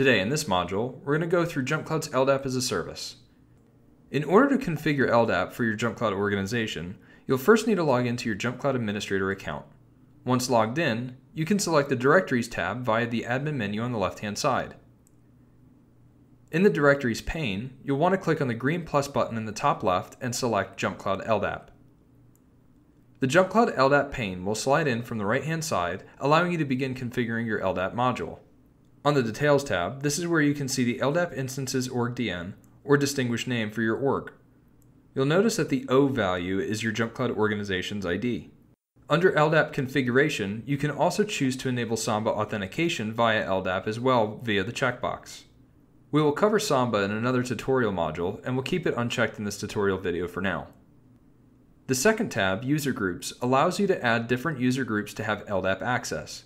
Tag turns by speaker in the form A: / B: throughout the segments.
A: Today in this module, we're going to go through JumpCloud's LDAP as a service. In order to configure LDAP for your JumpCloud organization, you'll first need to log into your JumpCloud Administrator account. Once logged in, you can select the Directories tab via the Admin menu on the left-hand side. In the Directories pane, you'll want to click on the green plus button in the top left and select JumpCloud LDAP. The JumpCloud LDAP pane will slide in from the right-hand side, allowing you to begin configuring your LDAP module. On the Details tab, this is where you can see the LDAP instances org DN, or distinguished name for your org. You'll notice that the O value is your JumpCloud organization's ID. Under LDAP configuration, you can also choose to enable Samba authentication via LDAP as well via the checkbox. We will cover Samba in another tutorial module, and we'll keep it unchecked in this tutorial video for now. The second tab, User Groups, allows you to add different user groups to have LDAP access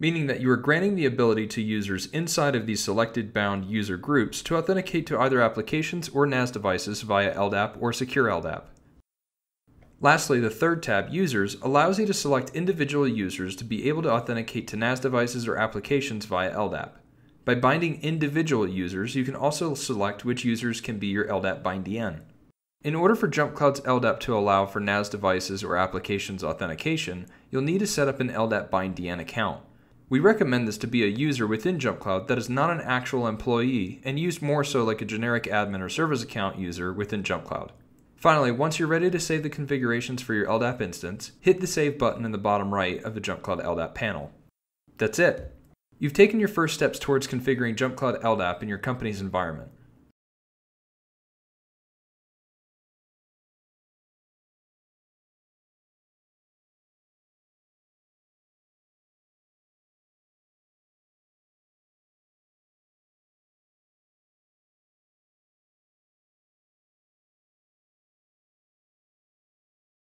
A: meaning that you are granting the ability to users inside of these selected bound user groups to authenticate to either applications or NAS devices via LDAP or Secure LDAP. Lastly, the third tab, Users, allows you to select individual users to be able to authenticate to NAS devices or applications via LDAP. By binding individual users, you can also select which users can be your LDAP BindDN. In order for JumpCloud's LDAP to allow for NAS devices or applications authentication, you'll need to set up an LDAP BindDN account. We recommend this to be a user within JumpCloud that is not an actual employee and used more so like a generic admin or service account user within JumpCloud. Finally, once you're ready to save the configurations for your LDAP instance, hit the Save button in the bottom right of the JumpCloud LDAP panel. That's it. You've taken your first steps towards configuring JumpCloud LDAP in your company's environment.